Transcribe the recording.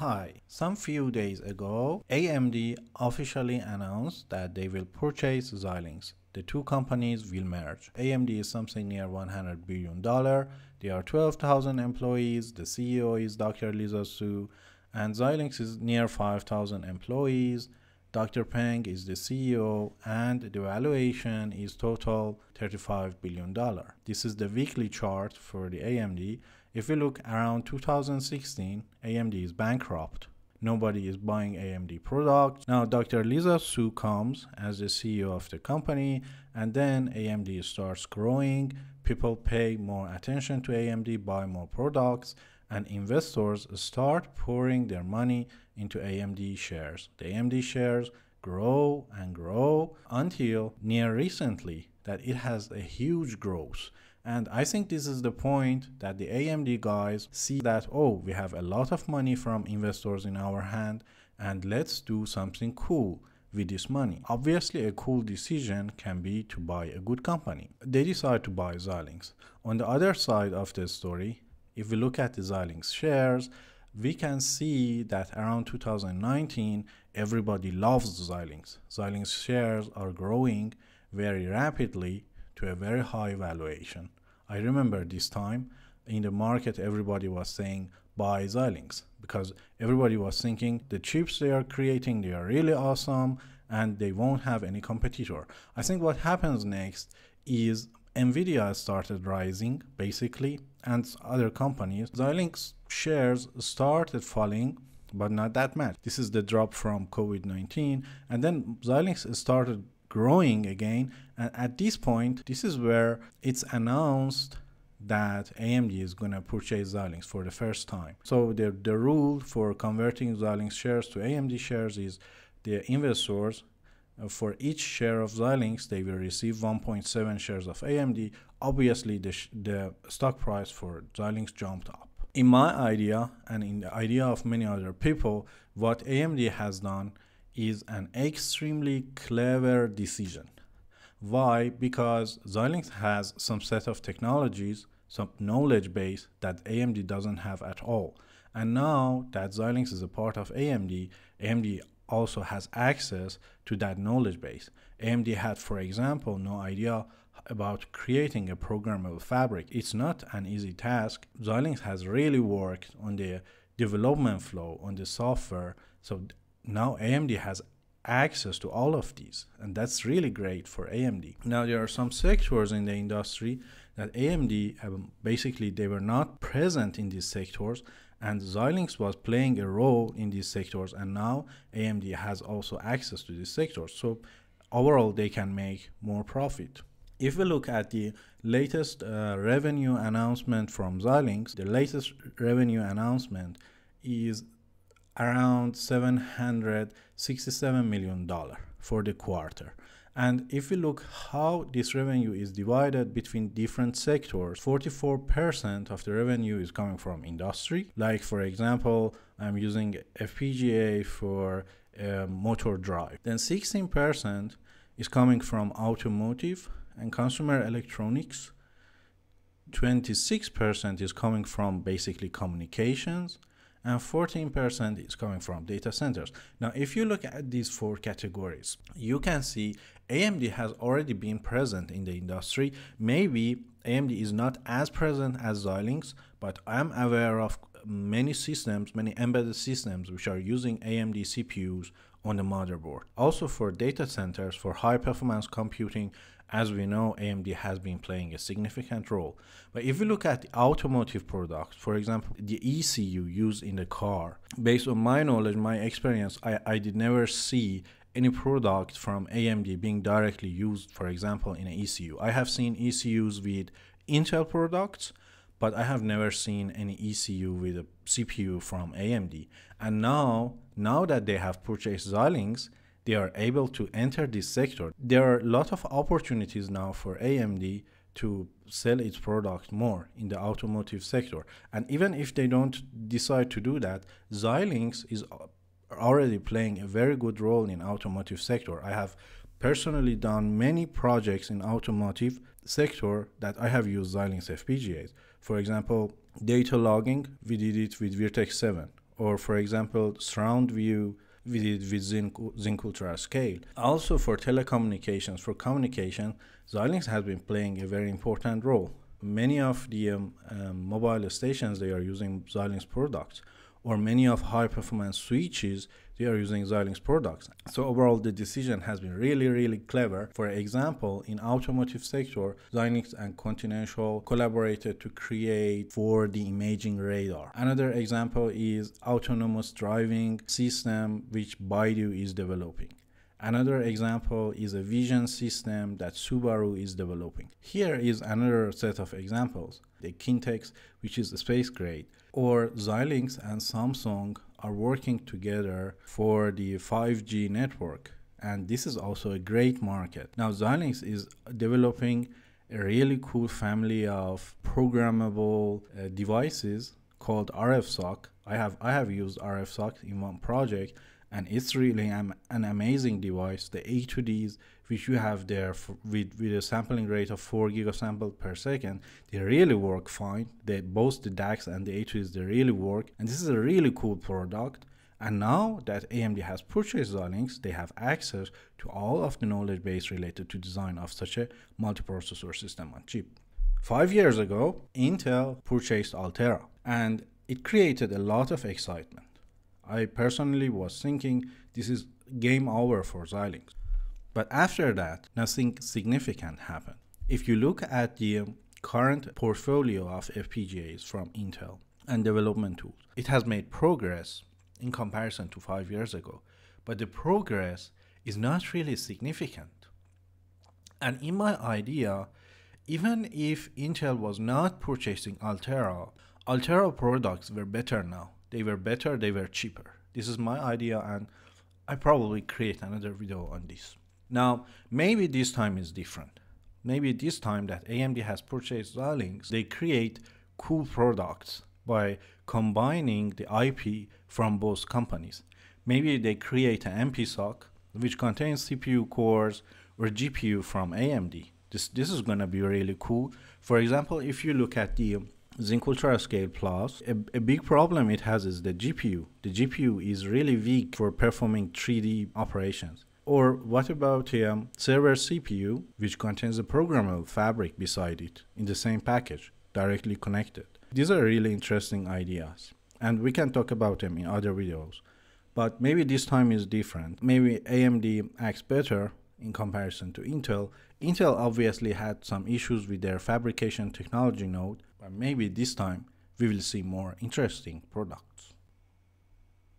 Hi. Some few days ago, AMD officially announced that they will purchase Xilinx. The two companies will merge. AMD is something near 100 billion dollar. There are 12,000 employees. The CEO is Dr. Lisa Su, and Xilinx is near 5,000 employees. Dr. Peng is the CEO, and the valuation is total 35 billion dollar. This is the weekly chart for the AMD if we look around 2016, AMD is bankrupt. Nobody is buying AMD products. Now Dr. Lisa Su comes as the CEO of the company and then AMD starts growing. People pay more attention to AMD, buy more products and investors start pouring their money into AMD shares. The AMD shares grow and grow until near recently that it has a huge growth and I think this is the point that the AMD guys see that, oh, we have a lot of money from investors in our hand and let's do something cool with this money. Obviously, a cool decision can be to buy a good company. They decide to buy Xilinx. On the other side of the story, if we look at the Xilinx shares, we can see that around 2019, everybody loves Xilinx. Xilinx shares are growing very rapidly to a very high valuation. I remember this time in the market, everybody was saying buy Xilinx because everybody was thinking the chips they are creating they are really awesome and they won't have any competitor. I think what happens next is Nvidia started rising basically and other companies. Xilinx shares started falling but not that much. This is the drop from COVID-19 and then Xilinx started growing again. And at this point, this is where it's announced that AMD is going to purchase Xilinx for the first time. So the, the rule for converting Xilinx shares to AMD shares is the investors uh, for each share of Xilinx they will receive 1.7 shares of AMD. Obviously the, the stock price for Xilinx jumped up. In my idea and in the idea of many other people, what AMD has done is an extremely clever decision. Why? Because Xilinx has some set of technologies, some knowledge base that AMD doesn't have at all. And now that Xilinx is a part of AMD, AMD also has access to that knowledge base. AMD had, for example, no idea about creating a programmable fabric. It's not an easy task. Xilinx has really worked on the development flow, on the software. So now AMD has access to all of these and that's really great for AMD. Now there are some sectors in the industry that AMD um, basically they were not present in these sectors and Xilinx was playing a role in these sectors and now AMD has also access to these sectors so overall they can make more profit. If we look at the latest uh, revenue announcement from Xilinx, the latest revenue announcement is around 767 million dollar for the quarter. And if we look how this revenue is divided between different sectors 44% of the revenue is coming from industry. Like for example i'm using fpga for a motor drive. Then 16% is coming from automotive and consumer electronics. 26% is coming from basically communications and 14% is coming from data centers. Now, if you look at these four categories, you can see AMD has already been present in the industry. Maybe AMD is not as present as Xilinx, but I'm aware of many systems, many embedded systems which are using AMD CPUs on the motherboard. Also for data centers, for high performance computing, as we know, AMD has been playing a significant role. But if you look at the automotive products, for example, the ECU used in the car, based on my knowledge, my experience, I, I did never see any product from AMD being directly used, for example, in an ECU. I have seen ECUs with Intel products, but I have never seen any ECU with a CPU from AMD. And now, now that they have purchased Xilinx, they are able to enter this sector. There are a lot of opportunities now for AMD to sell its product more in the automotive sector. And even if they don't decide to do that, Xilinx is already playing a very good role in automotive sector. I have personally done many projects in automotive sector that I have used Xilinx FPGAs. For example, data logging, we did it with Virtex 7 or for example, surround view with, with Zynq, Zinc Ultra Scale. Also for telecommunications, for communication, Xilinx has been playing a very important role. Many of the um, um, mobile stations, they are using Xilinx products or many of high performance switches they are using Xilinx products. So overall the decision has been really really clever. For example, in automotive sector, Xilinx and Continental collaborated to create for the imaging radar. Another example is autonomous driving system which Baidu is developing. Another example is a vision system that Subaru is developing. Here is another set of examples. The Kintex, which is space grade, or Xilinx and Samsung are working together for the 5G network. And this is also a great market. Now, Xilinx is developing a really cool family of programmable uh, devices called RFSoC. I have I have used RFSoC in one project and it's really an, an amazing device. The A2Ds which you have there with, with a sampling rate of 4 gigasample per second, they really work fine. They, both the DACs and the A2Ds, they really work. And this is a really cool product. And now that AMD has purchased Xilinx, they have access to all of the knowledge base related to design of such a multiprocessor system on chip. Five years ago, Intel purchased Altera, and it created a lot of excitement. I personally was thinking this is game over for Xilinx. But after that, nothing significant happened. If you look at the um, current portfolio of FPGAs from Intel and development tools, it has made progress in comparison to five years ago. But the progress is not really significant. And in my idea, even if Intel was not purchasing Altera, Altera products were better now they were better, they were cheaper. This is my idea, and I probably create another video on this. Now, maybe this time is different. Maybe this time that AMD has purchased Xilinx, they create cool products by combining the IP from both companies. Maybe they create an MPSoC which contains CPU cores or GPU from AMD. This, this is going to be really cool. For example, if you look at the Zynq UltraScale Plus, a, a, big problem it has is the GPU. The GPU is really weak for performing 3D operations. Or what about a um, server CPU, which contains a programmable fabric beside it in the same package, directly connected? These are really interesting ideas, and we can talk about them in other videos. But maybe this time is different. Maybe AMD acts better in comparison to Intel. Intel obviously had some issues with their fabrication technology node, but maybe this time we will see more interesting product.